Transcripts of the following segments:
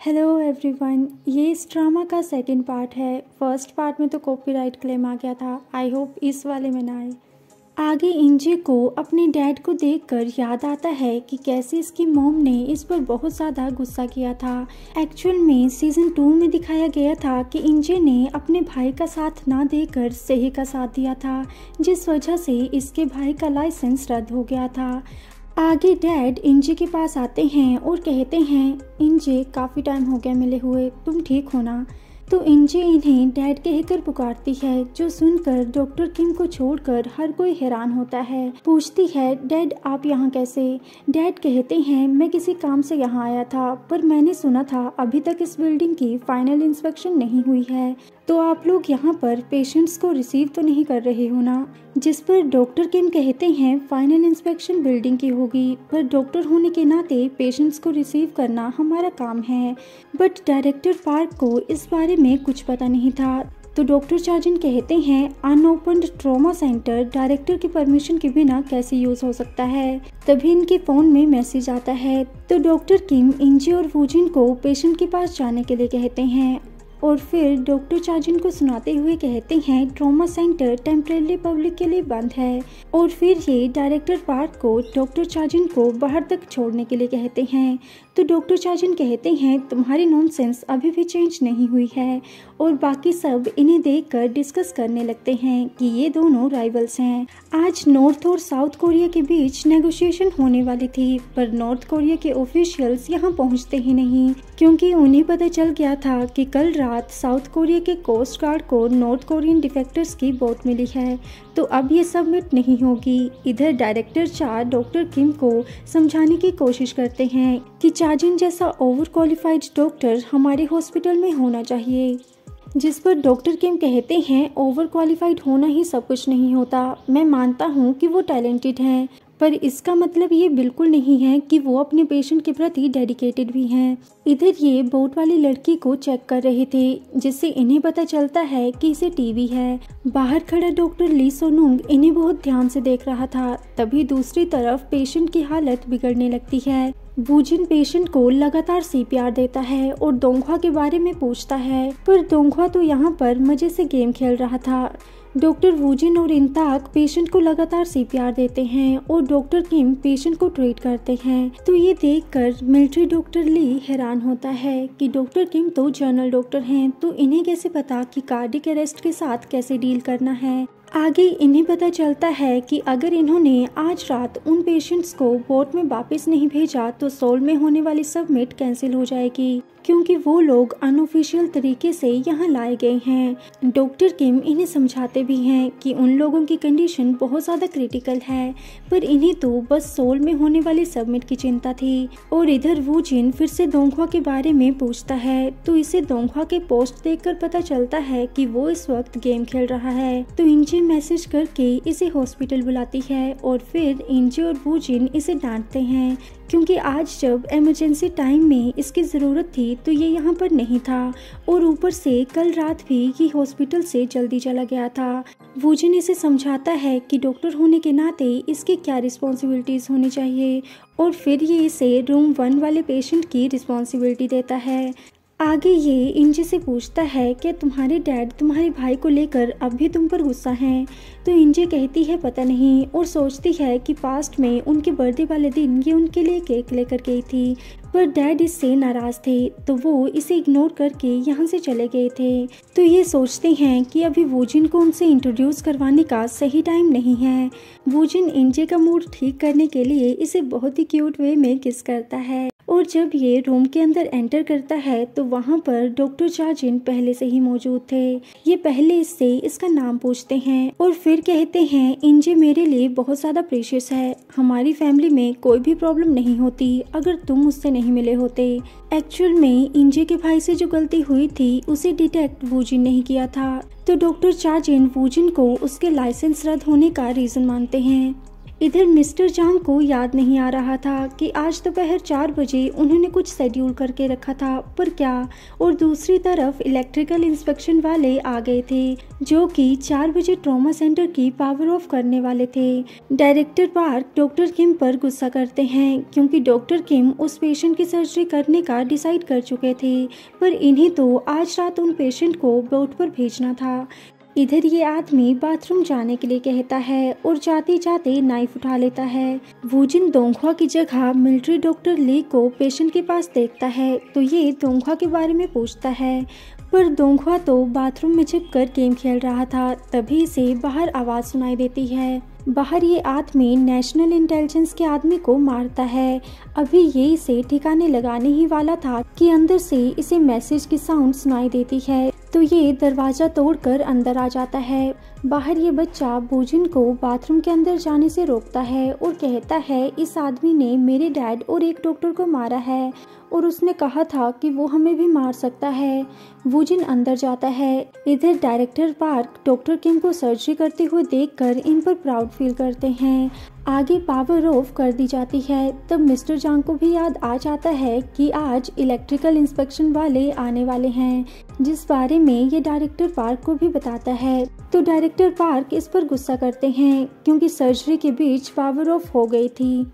Hello everyone ये इस drama का सेकंड पार्ट है। फ़र्स्ट पार्ट में तो कॉपीराइट क्लेम आ गया था। आई होप इस वाले में ना आए। आगे इंजे को अपने डैड को देखकर याद आता है कि कैसे इसकी मोम ने इस पर बहुत ज़्यादा गुस्सा किया था। एक्चुअल में सीज़न टू में दिखाया गया था कि इंजे ने अपने भाई का साथ ना देकर सही का साथ दिया था, जिस वजह से इसके भाई का लाइसेंस रद्द हो गया था। आगे डैड इंजे के पास आते हैं और कहते हैं, इंजे, काफ़ी टाइम हो गया मिले हुए, तुम ठीक हो ना? तो इंजे इन्हें डैड कहकर पुकारती है, जो सुनकर डॉक्टर किम को छोड़कर हर कोई हैरान होता है। पूछती है, डैड, आप यहाँ कैसे? डैड कहते हैं, मैं किसी काम से यहाँ आया था, पर मैंने सुना था, अभी तक इस बिल्डिंग की फाइनल इंस्पेक्शन नहीं हुई है। तो आप लोग यहाँ पर पेशेंट्स को रिसीव तो नहीं कर रहे हो ना? जिस पर डॉक्टर किम कहते हैं, फाइनल इंस्पेक्शन बिल्डिंग की होगी, पर डॉक्टर होने के नाते पेशेंट्स को रिसीव करना हमारा काम है। बट डायरेक्टर पार्क को इस बारे में कुछ पता नहीं था। तो डॉक्टर चार्जिन कहते हैं अनओपन ट्रोमा सेंटर डायरेक्टर की परमिशन के बिना कैसे यूज़ हो सकता है? तभी इनके फ़ोन में मैसेज आता है। तो डॉक्टर किम इंजी और वूजिन को पेशेंट के पास जाने के लिए कहते हैं और फिर डॉक्टर चार्जिन को सुनाते हुए कहते हैं, ट्रॉमा सेंटर टेम्परेली पब्लिक के लिए बंद है। और फिर ये डायरेक्टर पार्क को डॉक्टर चार्जिन को बाहर तक छोड़ने के लिए कहते हैं। तो डॉक्टर चार्जिन कहते हैं, तुम्हारी नॉनसेंस अभी भी चेंज नहीं हुई है और बाकी सब इन्हें देखकर डिस्कस करने लगते हैं कि ये दोनों राइवल्स हैं। आज नॉर्थ और साउथ कोरिया के बीच नेगोशिएशन होने वाली थी, पर नॉर्थ कोरिया के ऑफिशियल्स यहाँ पहुँचते ही नहीं, क्योंकि उन्हें पता चल गया था कि कल रात साउथ कोरिया के कोस्ट गार्ड को नॉर्थ कोरियन डिफेक्टर्स की बोट मिली है। तो अब ये सबमिट नहीं होगी। इधर डायरेक्टर चार डॉक्टर किम को समझाने की कोशिश करते हैं। कि चार्जिन जैसा ओवर क्वालिफाइड डॉक्टर हमारे हॉस्पिटल में होना चाहिए, जिस पर डॉक्टर किम कहते हैं ओवर क्वालिफाइड होना ही सब कुछ नहीं होता। मैं मानता हूँ कि वो टैलेंटेड हैं, पर इसका मतलब ये बिल्कुल नहीं है कि वो अपने पेशेंट के प्रति डेडिकेटेड भी हैं। इधर ये बोट वाली लड़की को चेक कर रहे थे, जिससे इन्हें पता चलता है कि इसे टीवी है। बाहर खड़ा डॉक्टर ली सोनुंग इन्हें बहुत ध्यान से देख रहा था, तभी दूसरी तरफ़ पेशेंट की हालत बिगड़ने लगती है। वूजिन पेशेंट को लगातार सीपीआर देता है और दोंगवा के बारे में पूछता है, पर दोंगवा तो यहाँ पर मज़े से गेम खेल रहा था। डॉक्टर वूजिन और इंताक पेशेंट को लगातार सीपीआर देते हैं और डॉक्टर किम पेशेंट को ट्रीट करते हैं। तो ये देखकर मिलिट्री डॉक्टर ली हैरान होता है कि डॉक्टर किम तो जनरल डॉक्टर हैं तो इन्हें कैसे पता कि कार्डिक अरेस्ट के साथ कैसे डील करना है? आगे इन्हें पता चलता है कि अगर इन्होंने आज रात उन पेशेंट्स को बोट में वापस नहीं भेजा तो सोल में होने वाली सबमिट कैंसिल हो जाएगी। क्योंकि वो लोग अनऑफिशियल तरीके से यहाँ लाए गए हैं। डॉक्टर किम इन्हें समझाते भी हैं कि उन लोगों की कंडीशन बहुत ज़्यादा क्रिटिकल है, पर इन्हें तो बस सोल में होने वाली सबमिट की चिंता थी। और इधर वो जिन फिर से दोंगवा के बारे में पूछता है तो इसे दोंगवा के पोस्ट देखकर पता चलता है कि वो इस वक्त गेम खेल रहा है। तो इंजे मैसेज करके इसे हॉस्पिटल बुलाती है और फिर इंजे और वो जिन इसे डांटते हैं क्योंकि आज जब इमरजेंसी टाइम में इसकी ज़रूरत थी तो ये यहाँ पर नहीं था। और ऊपर से कल रात भी ये हॉस्पिटल से जल्दी चला गया था। वूजन इसे समझाता है कि डॉक्टर होने के नाते इसके क्या रिस्पॉन्सिबिलिटीज़ होनी चाहिए। और फिर ये इसे रूम वन वाले पेशेंट की रिस्पॉन्सिबिलिटी देता है। आगे ये इंजी से पूछता है कि तुम्हारे डैड तुम्हारे भाई को लेकर अब भी तुम पर गुस्सा हैं। तो इंजी कहती है, पता नहीं, और सोचती है कि पास्ट में उनके बर्थडे वाले दिन ये उनके लिए केक लेकर गई थी। पर डैड इससे नाराज़ थे तो वो इसे इग्नोर करके यहाँ से चले गए थे। तो ये सोचते हैं कि अभी वोजिन को उनसे इंट्रोड्यूस करवाने का सही टाइम नहीं है। वोजिन इंजे का मूड ठीक करने के लिए इसे बहुत ही क्यूट वे में किस करता है। और जब ये रूम के अंदर एंटर करता है तो वहाँ पर डॉक्टर चार्जिन पहले से ही मौजूद थे। ये पहले इससे इसका नाम पूछते हैं और फिर कहते हैं इंजे मेरे लिए बहुत ज़्यादा प्रेशियस है। हमारी फैमिली में कोई भी प्रॉब्लम नहीं होती अगर तुम मुझसे नहीं मिले होते। एक्चुअल में इंजे के भाई से जो गलती हुई थी, उसे डिटेक्ट वूजिन नहीं किया था। तो डॉक्टर चार्जिन वूजिन को उसके लाइसेंस रद्द होने का रीज़न मानते हैं। इधर मिस्टर जांग को याद नहीं आ रहा था कि आज दोपहर चार बजे उन्होंने कुछ शेड्यूल करके रखा था, पर क्या? और दूसरी तरफ़ इलेक्ट्रिकल इंस्पेक्शन वाले आ गए थे, जो कि चार बजे ट्रॉमा सेंटर की पावर ऑफ़ करने वाले थे। डायरेक्टर पार्क डॉक्टर किम पर गुस्सा करते हैं, क्योंकि डॉक्टर किम उस पेशेंट की सर्जरी करने का डिसाइड कर चुके थे, पर इन्हें तो आज रात उन पेशेंट को बोट पर भेजना था। इधर ये आदमी बाथरूम जाने के लिए कहता है और जाते जाते नाइफ उठा लेता है। वो जिन दोंखवा की जगह मिलिट्री डॉक्टर ली को पेशेंट के पास देखता है तो ये दोंखवा के बारे में पूछता है। पर दोंखवा तो बाथरूम में छिप कर गेम खेल रहा था, तभी से बाहर आवाज़ सुनाई देती है। बाहर ये आदमी नेशनल इंटेलिजेंस के आदमी को मारता है। अभी ये इसे ठिकाने लगाने ही वाला था कि अंदर से इसे मैसेज की साउंड सुनाई देती है। तो ये दरवाज़ा तोड़कर अंदर आ जाता है। बाहर ये बच्चा भोजन को बाथरूम के अंदर जाने से रोकता है और कहता है, इस आदमी ने मेरे डैड और एक डॉक्टर को मारा है और उसने कहा था कि वो हमें भी मार सकता है। वूजिन अंदर जाता है। इधर डायरेक्टर पार्क डॉक्टर किम को सर्जरी करते हुए देखकर इन पर प्राउड फील करते हैं। आगे पावर ऑफ़ कर दी जाती है, तब मिस्टर जांग को भी याद आ जाता है कि आज इलेक्ट्रिकल इंस्पेक्शन वाले आने वाले हैं, जिस बारे में ये डायरेक्टर पार्क को भी बताता है। तो डायरेक्टर पार्क इस पर गुस्सा करते हैं, क्योंकि सर्जरी के बीच पावर ऑफ़ हो गई थी।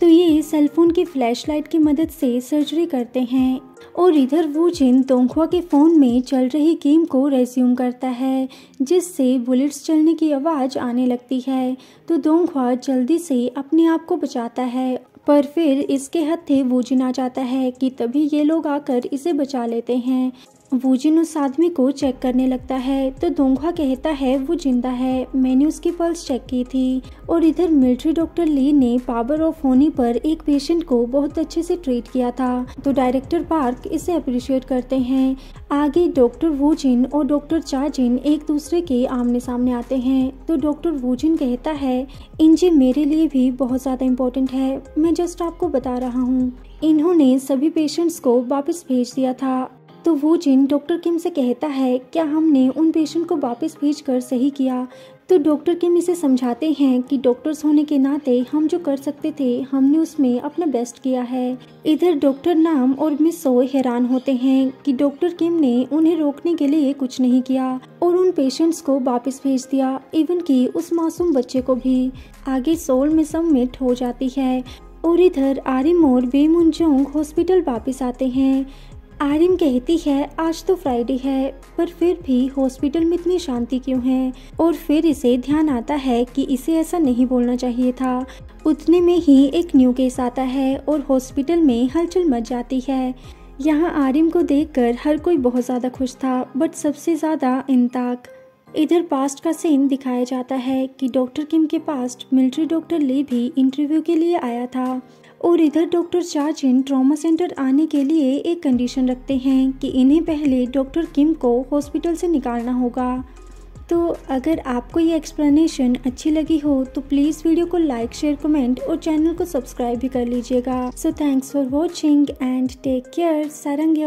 तो ये सेलफोन की फ्लैशलाइट की मदद से सर्जरी करते हैं। और इधर वो जिन तोंखुआ के फ़ोन में चल रही गेम को रेज्यूम करता है, जिससे बुलेट्स चलने की आवाज़ आने लगती है। तो दोंखुआ जल्दी से अपने आप को बचाता है, पर फिर इसके हत्थे वोजिन आ जाता है कि तभी ये लोग आकर इसे बचा लेते हैं। वूजिन उस आदमी को चेक करने लगता है तो दोंघा कहता है, वो ज़िंदा है। मैंने उसकी पल्स चेक की थी, और इधर मिलिट्री डॉक्टर ली ने पावर ऑफ़ होने पर एक पेशेंट को बहुत अच्छे से ट्रीट किया था। तो डायरेक्टर पार्क इसे अप्रिशिएट करते हैं। आगे डॉक्टर वूजिन और डॉक्टर चाजिन एक दूसरे के आमने सामने आते हैं। तो डॉक्टर वूजिन कहता है इंजी मेरे लिए भी बहुत ज़्यादा इम्पोर्टेंट है। मैं जस्ट आपको बता रहा हूँ। इन्होंने सभी पेशेंट्स को वापस भेज दिया था। तो वो जिन डॉक्टर किम से कहता है, क्या हमने उन पेशेंट को वापस भेज कर सही किया? तो डॉक्टर किम इसे समझाते हैं कि डॉक्टर्स होने के नाते हम जो कर सकते थे, हमने उसमें अपना बेस्ट किया है। इधर डॉक्टर नाम और मिस सो हैरान होते हैं कि डॉक्टर किम ने उन्हें रोकने के लिए कुछ नहीं किया और उन पेशेंट्स को वापस भेज दिया, इवन कि उस मासूम बच्चे को भी। आगे सोल में सबमिट हो जाती है और इधर आरिम और बेमुंजोंग हॉस्पिटल वापस आते हैं। आरिम कहती है, आज तो फ्राइडे है, पर फिर भी हॉस्पिटल में इतनी शांति क्यों है? और फिर इसे ध्यान आता है कि इसे ऐसा नहीं बोलना चाहिए था। उतने में ही एक न्यू केस आता है और हॉस्पिटल में हलचल मच जाती है। यहाँ आरिम को देखकर हर कोई बहुत ज़्यादा खुश था बट सबसे ज़्यादा इंताक। इधर पास्ट का सीन दिखाया जाता है कि डॉक्टर किम के पास मिलिट्री डॉक्टर ले भी इंटरव्यू के लिए आया था। और इधर डॉक्टर चाचिन ट्रॉमा सेंटर आने के लिए एक कंडीशन रखते हैं कि इन्हें पहले डॉक्टर किम को हॉस्पिटल से निकालना होगा। तो अगर आपको ये एक्सप्लेनेशन अच्छी लगी हो तो प्लीज़ वीडियो को लाइक शेयर कमेंट और चैनल को सब्सक्राइब भी कर लीजिएगा। So thanks for watching and take care Sarang